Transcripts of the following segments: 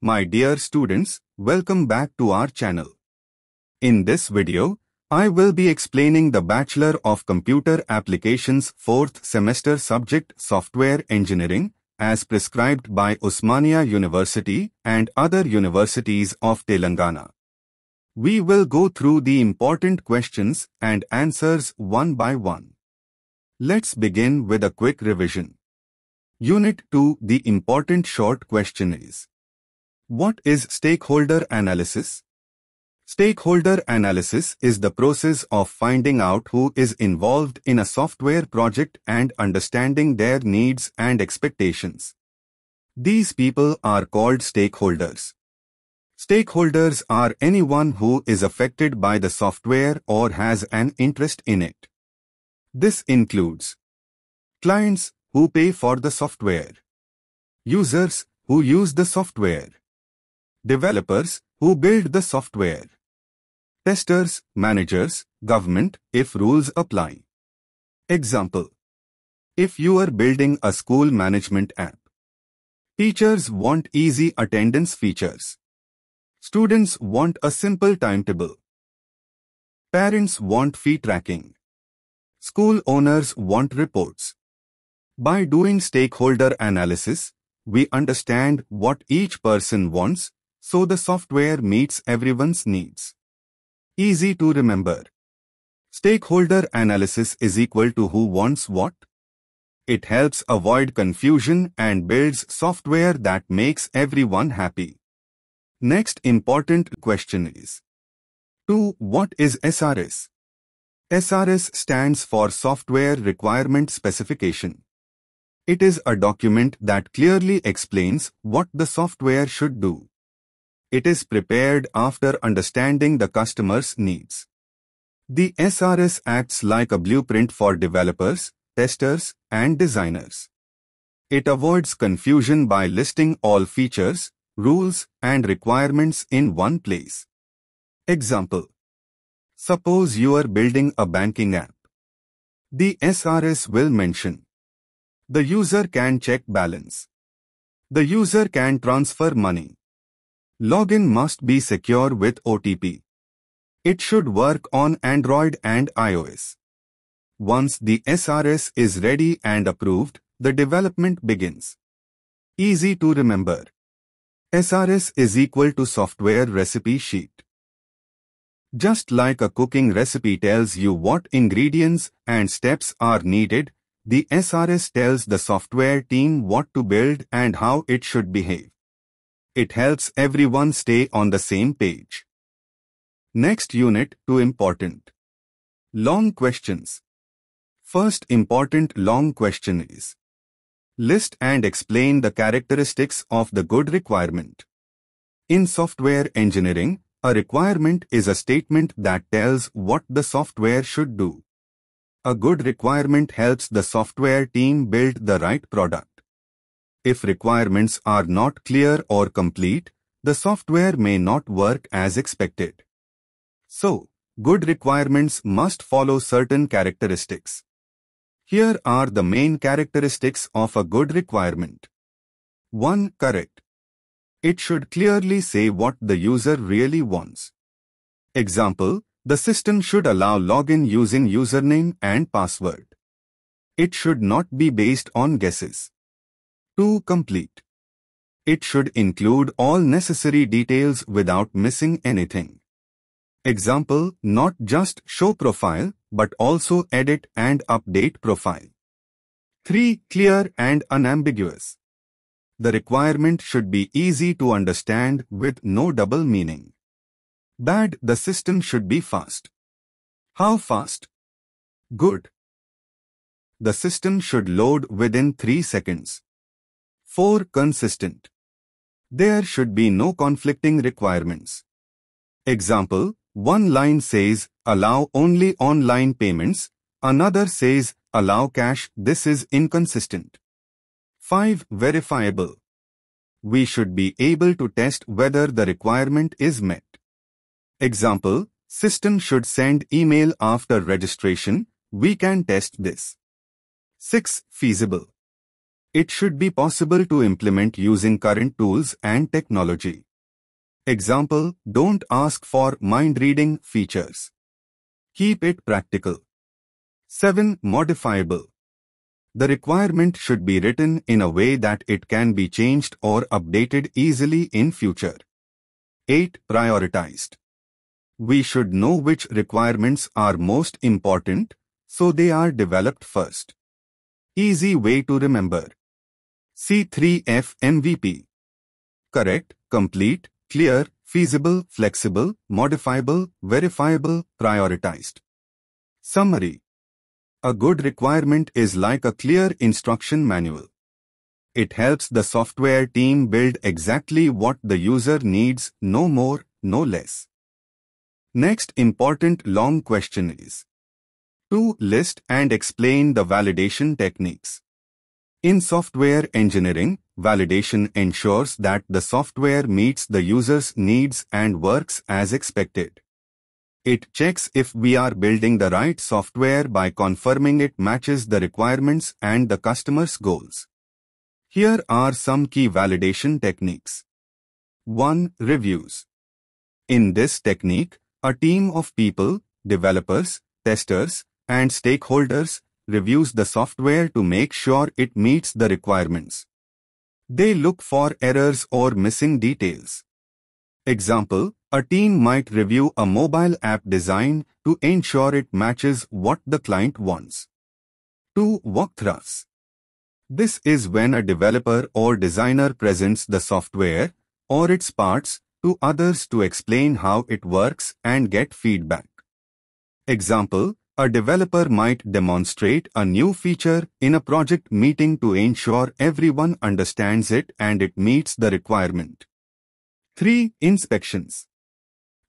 My dear students, welcome back to our channel. In this video, I will be explaining the Bachelor of Computer Applications 4th semester subject Software Engineering as prescribed by Osmania University and other universities of Telangana. We will go through the important questions and answers one by one. Let's begin with a quick revision. Unit 2 The important short question is What is stakeholder analysis? Stakeholder analysis is the process of finding out who is involved in a software project and understanding their needs and expectations. These people are called stakeholders. Stakeholders are anyone who is affected by the software or has an interest in it. This includes clients who pay for the software, users who use the software, developers who build the software, testers, managers, government if rules apply. Example If you are building a school management app, teachers want easy attendance features. Students want a simple timetable. Parents want fee tracking. School owners want reports. By doing stakeholder analysis, we understand what each person wants, so the software meets everyone's needs. Easy to remember. Stakeholder analysis is equal to who wants what. It helps avoid confusion and builds software that makes everyone happy. Next important question is 2. What is SRS? SRS stands for Software Requirement Specification. It is a document that clearly explains what the software should do. It is prepared after understanding the customer's needs. The SRS acts like a blueprint for developers, testers, and designers. It avoids confusion by listing all features, rules, and requirements in one place. Example Suppose you are building a banking app. The SRS will mention The user can check balance. The user can transfer money. Login must be secure with OTP. It should work on Android and iOS. Once the SRS is ready and approved, the development begins. Easy to remember. SRS is equal to software recipe sheet. Just like a cooking recipe tells you what ingredients and steps are needed, the SRS tells the software team what to build and how it should behave. It helps everyone stay on the same page. Next unit to important. Long questions. First important long question is List and explain the characteristics of the good requirement. In software engineering, a requirement is a statement that tells what the software should do. A good requirement helps the software team build the right product. If requirements are not clear or complete, the software may not work as expected. So, good requirements must follow certain characteristics. Here are the main characteristics of a good requirement. 1. Correct. It should clearly say what the user really wants. Example, the system should allow login using username and password. It should not be based on guesses. 2. Complete. It should include all necessary details without missing anything. Example, not just show profile, but also edit and update profile. 3. Clear and unambiguous. The requirement should be easy to understand with no double meaning. Bad, the system should be fast. How fast? Good. The system should load within 3 seconds. 4. Consistent. There should be no conflicting requirements. Example, one line says, allow only online payments, another says, allow cash, this is inconsistent. 5. Verifiable. We should be able to test whether the requirement is met. Example, system should send email after registration. We can test this. 6. Feasible. It should be possible to implement using current tools and technology. Example, don't ask for mind-reading features. Keep it practical. 7. Modifiable. The requirement should be written in a way that it can be changed or updated easily in future. 8. Prioritized. We should know which requirements are most important, so they are developed first. Easy way to remember. C3F MVP. Correct, complete, clear, feasible, flexible, modifiable, verifiable, prioritized. Summary. A good requirement is like a clear instruction manual. It helps the software team build exactly what the user needs, no more, no less. Next important long question is to List and explain the validation techniques. In software engineering, validation ensures that the software meets the user's needs and works as expected. It checks if we are building the right software by confirming it matches the requirements and the customer's goals. Here are some key validation techniques. 1. Reviews. In this technique, a team of people, developers, testers, and stakeholders reviews the software to make sure it meets the requirements. They look for errors or missing details. Example, a team might review a mobile app design to ensure it matches what the client wants. 2. Walkthroughs. This is when a developer or designer presents the software or its parts to others to explain how it works and get feedback. Example, a developer might demonstrate a new feature in a project meeting to ensure everyone understands it and it meets the requirement. 3. Inspections.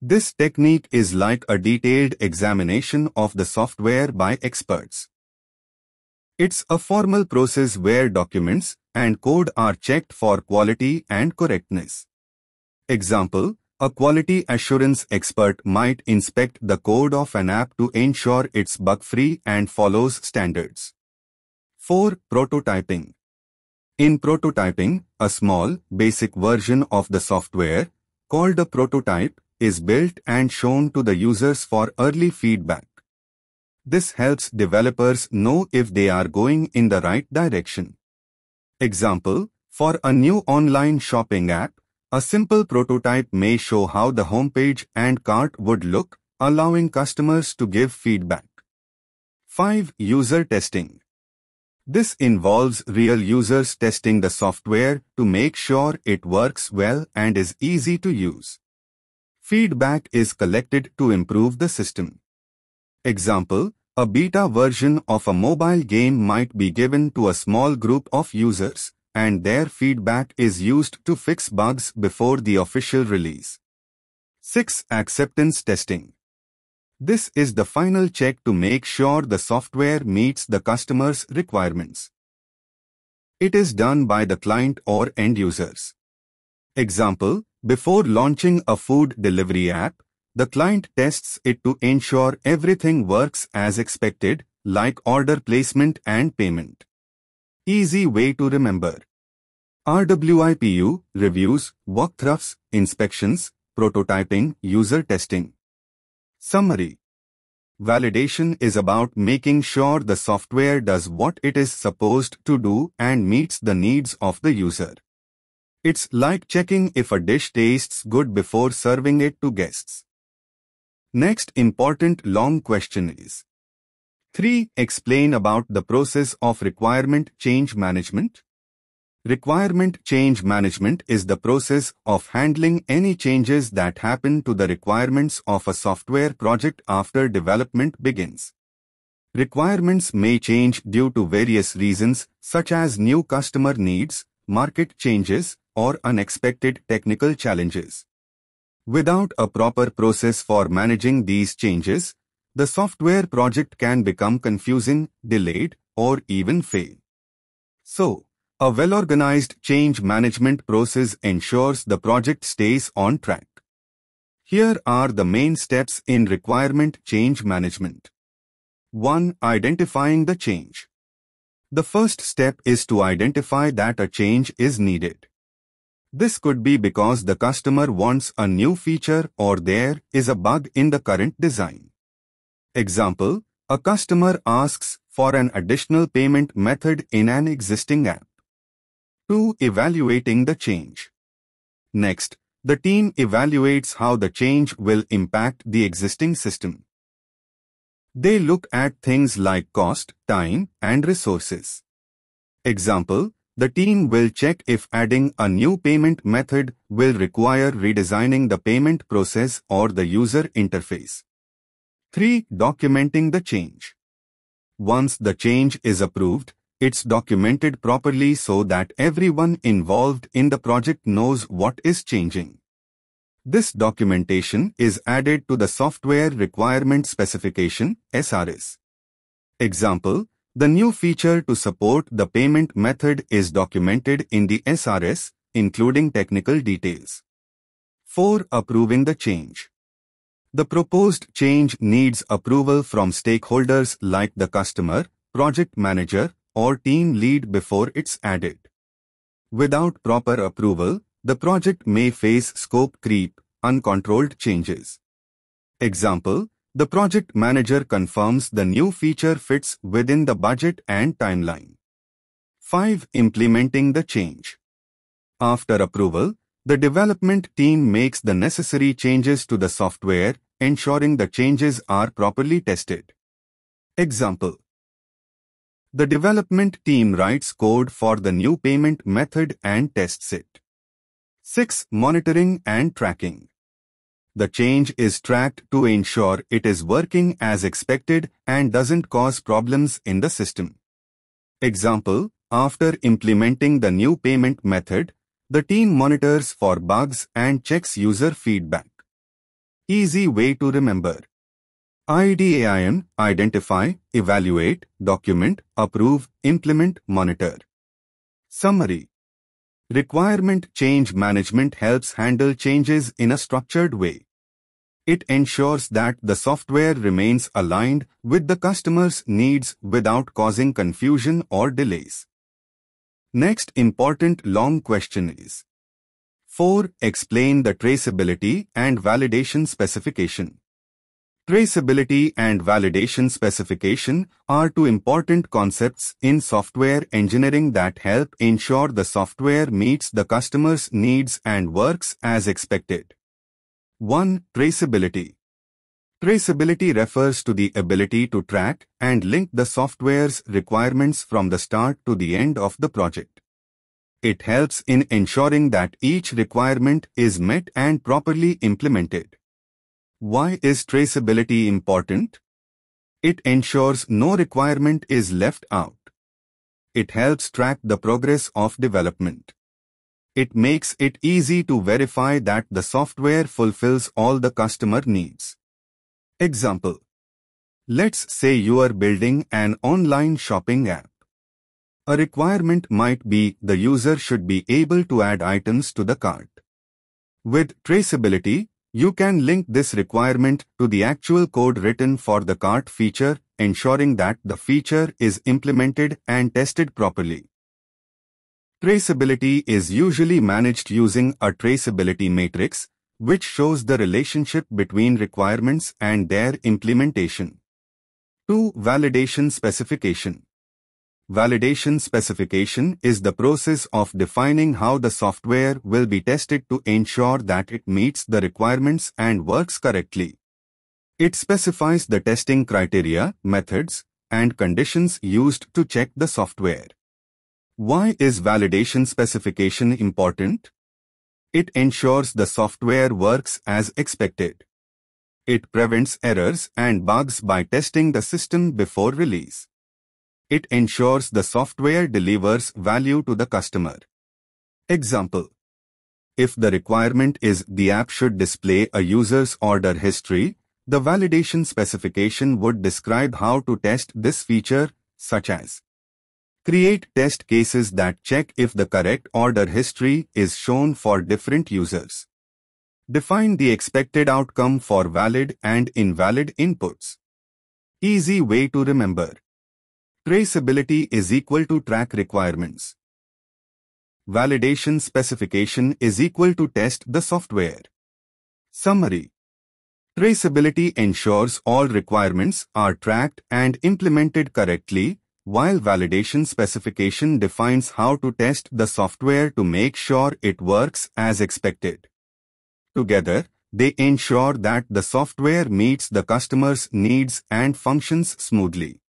This technique is like a detailed examination of the software by experts. It's a formal process where documents and code are checked for quality and correctness. Example, a quality assurance expert might inspect the code of an app to ensure it's bug-free and follows standards. 4. Prototyping In prototyping, a small, basic version of the software, called a prototype, is built and shown to the users for early feedback. This helps developers know if they are going in the right direction. Example, for a new online shopping app, a simple prototype may show how the homepage and cart would look, allowing customers to give feedback. 5. User testing. This involves real users testing the software to make sure it works well and is easy to use. Feedback is collected to improve the system. Example, a beta version of a mobile game might be given to a small group of users and their feedback is used to fix bugs before the official release. 6. Acceptance testing. This is the final check to make sure the software meets the customer's requirements. It is done by the client or end users. Example, before launching a food delivery app, the client tests it to ensure everything works as expected, like order placement and payment. Easy way to remember. RWIPU, reviews, walkthroughs, inspections, prototyping, user testing. Summary. Validation is about making sure the software does what it is supposed to do and meets the needs of the user. It's like checking if a dish tastes good before serving it to guests. Next important long question is, 3. Explain about the process of requirement change management. Requirement change management is the process of handling any changes that happen to the requirements of a software project after development begins. Requirements may change due to various reasons such as new customer needs, market changes, or unexpected technical challenges. Without a proper process for managing these changes, the software project can become confusing, delayed, or even fail. So, a well-organized change management process ensures the project stays on track. Here are the main steps in requirement change management. 1. Identifying the change. The first step is to identify that a change is needed. This could be because the customer wants a new feature or there is a bug in the current design. Example, a customer asks for an additional payment method in an existing app. 2. Evaluating the change. Next, the team evaluates how the change will impact the existing system. They look at things like cost, time, and resources. Example, the team will check if adding a new payment method will require redesigning the payment process or the user interface. 3. Documenting the change. Once the change is approved, it's documented properly so that everyone involved in the project knows what is changing. This documentation is added to the Software Requirement Specification SRS. Example, the new feature to support the payment method is documented in the SRS, including technical details. 4. Approving the change. The proposed change needs approval from stakeholders like the customer, project manager, or team lead before it's added. Without proper approval, the project may face scope creep, uncontrolled changes. Example, the project manager confirms the new feature fits within the budget and timeline. 5. Implementing the change. After approval, the development team makes the necessary changes to the software, ensuring the changes are properly tested. Example. The development team writes code for the new payment method and tests it. 6. Monitoring and tracking. The change is tracked to ensure it is working as expected and doesn't cause problems in the system. Example, after implementing the new payment method, the team monitors for bugs and checks user feedback. Easy way to remember. IDAIM, identify, evaluate, document, approve, implement, monitor. Summary Requirement change management helps handle changes in a structured way. It ensures that the software remains aligned with the customer's needs without causing confusion or delays. Next important long question is 4. Explain the traceability and validation specification. Traceability and validation specification are two important concepts in software engineering that help ensure the software meets the customer's needs and works as expected. 1. Traceability Traceability refers to the ability to track and link the software's requirements from the start to the end of the project. It helps in ensuring that each requirement is met and properly implemented. Why is traceability important? It ensures no requirement is left out. It helps track the progress of development. It makes it easy to verify that the software fulfills all the customer needs. Example. Let's say you are building an online shopping app. A requirement might be the user should be able to add items to the cart. With traceability, you can link this requirement to the actual code written for the cart feature, ensuring that the feature is implemented and tested properly. Traceability is usually managed using a traceability matrix, which shows the relationship between requirements and their implementation. 2. Validation Specification Validation specification is the process of defining how the software will be tested to ensure that it meets the requirements and works correctly. It specifies the testing criteria, methods, and conditions used to check the software. Why is validation specification important? It ensures the software works as expected. It prevents errors and bugs by testing the system before release. It ensures the software delivers value to the customer. Example. If the requirement is the app should display a user's order history, the validation specification would describe how to test this feature, such as Create test cases that check if the correct order history is shown for different users. Define the expected outcome for valid and invalid inputs. Easy way to remember. Traceability is equal to track requirements. Validation specification is equal to test the software. Summary Traceability ensures all requirements are tracked and implemented correctly, while validation specification defines how to test the software to make sure it works as expected. Together, they ensure that the software meets the customer's needs and functions smoothly.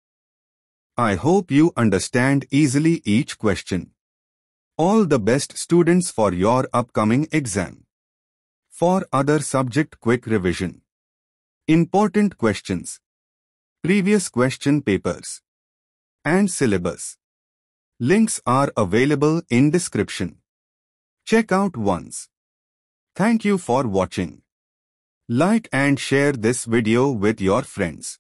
I hope you understand easily each question. All the best students for your upcoming exam. For other subject quick revision. Important questions. Previous question papers. And syllabus. Links are available in description. Check out once. Thank you for watching. Like and share this video with your friends.